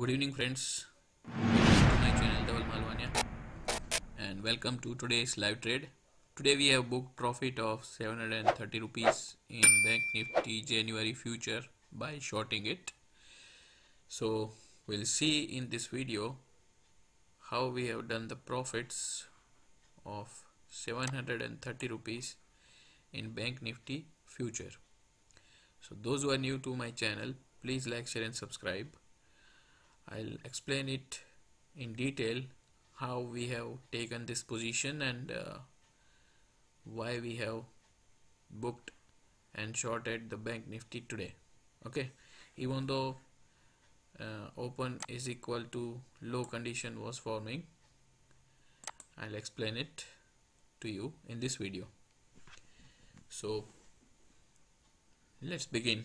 good evening friends. Welcome to my channel Dhaval Malvania and welcome to today's live trade. Today we have booked profit of 730 rupees in bank nifty january future by shorting it. So we'll see in this video how we have done the profits of 730 rupees in bank nifty future. So those who are new to my channel please like share and subscribe I'll explain it in detail how we have taken this position and uh, why we have booked and shorted the bank nifty today. Okay? Even though uh, open is equal to low condition was forming I'll explain it to you in this video. So let's begin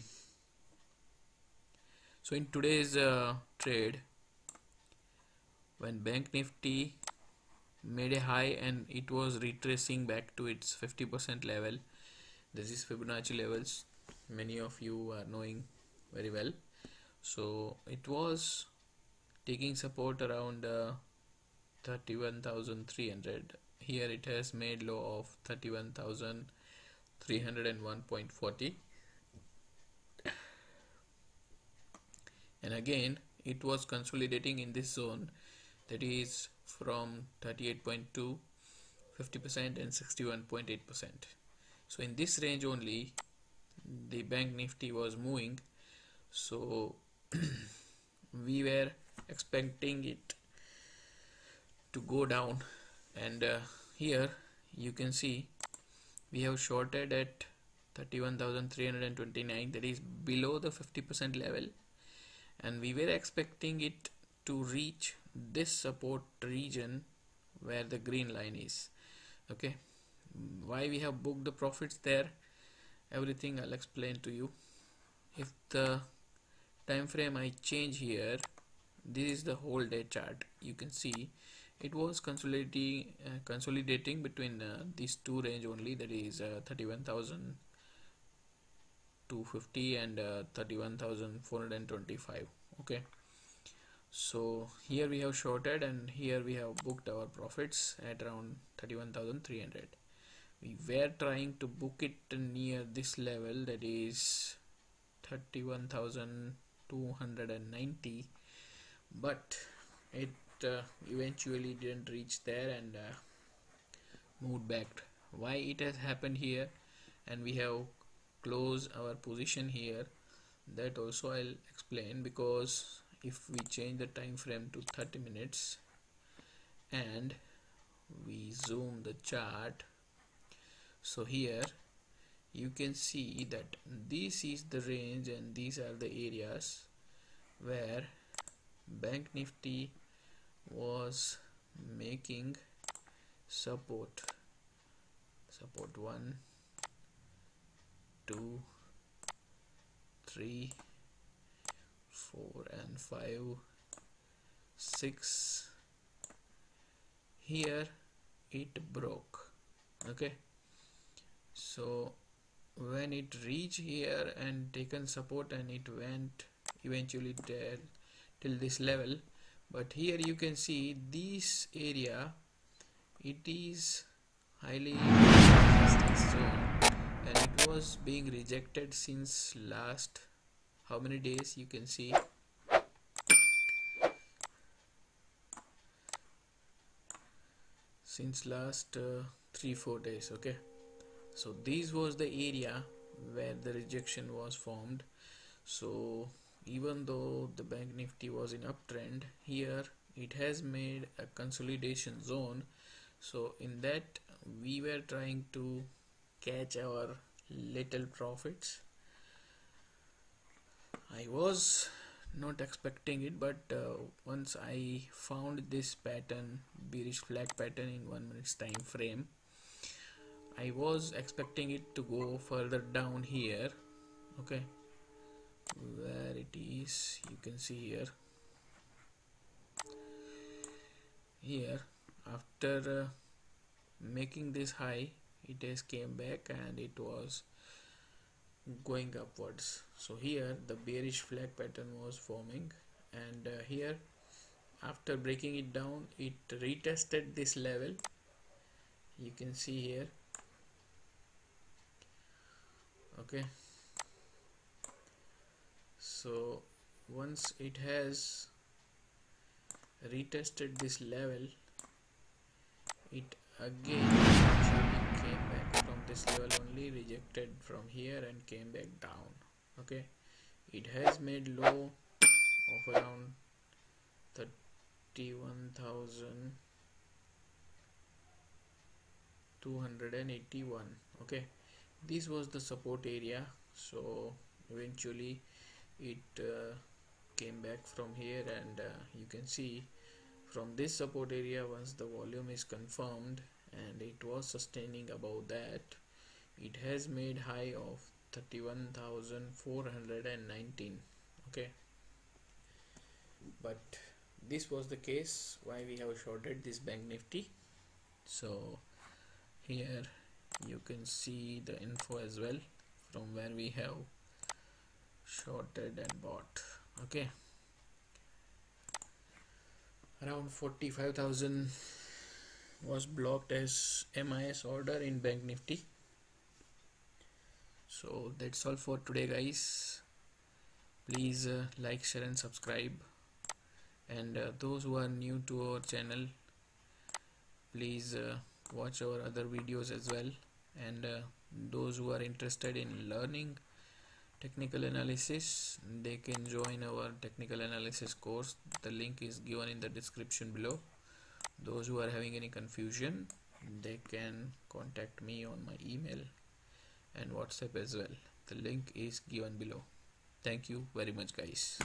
so in today's uh, trade when bank nifty made a high and it was retracing back to its 50% level this is Fibonacci levels. Many of you are knowing very well. So it was taking support around uh, 31300 here it has made low of 31301.40 and again it was consolidating in this zone. That is from 38.2 50% and 61.8% so in this range only the bank nifty was moving. So we were expecting it to go down. And uh, here you can see we have shorted at 31,329 that is below the 50% level and we were expecting it to reach this support region where the green line is. Okay? Why we have booked the profits there? Everything I'll explain to you. If the time frame I change here this is the whole day chart. You can see it was consolidating uh, consolidating between uh, these two range only that is uh, 31,000 250 and uh, 31,425 okay? So here we have shorted and here we have booked our profits at around 31,300 we were trying to book it near this level that is 31,290 but it uh, eventually didn't reach there and uh, moved back. Why it has happened here and we have close our position here. That also I'll explain because if we change the time frame to 30 minutes and we zoom the chart so here you can see that this is the range and these are the areas where bank nifty was making support support 1 2 3 4 and 5 6 here it broke. Okay. So when it reached here and taken support and it went eventually till, till this level. But here you can see this area it is highly zone and it was being rejected since last how many days you can see? Since last uh, three four days okay? So this was the area where the rejection was formed. So even though the bank nifty was in uptrend here it has made a consolidation zone. So in that we were trying to catch our little profits. I was not expecting it but uh, once I found this pattern bearish flag pattern in one minute's time frame I was expecting it to go further down here okay? Where it is you can see here. Here after uh, making this high it has came back and it was going upwards. So here the bearish flag pattern was forming and uh, here after breaking it down it retested this level. You can see here. Okay. So once it has retested this level it again level only rejected from here and came back down okay? It has made low of around 31,281 okay? This was the support area so eventually it uh, came back from here and uh, you can see from this support area once the volume is confirmed and it was sustaining above that it has made high of 31,419 okay? But this was the case why we have shorted this bank nifty. So here you can see the info as well from where we have shorted and bought okay? Around 45,000 was blocked as MIS order in bank nifty so that's all for today guys. Please uh, like share and subscribe. And uh, those who are new to our channel please uh, watch our other videos as well. And uh, those who are interested in learning technical analysis they can join our technical analysis course. The link is given in the description below. Those who are having any confusion they can contact me on my email and whatsapp as well. The link is given below. Thank you very much guys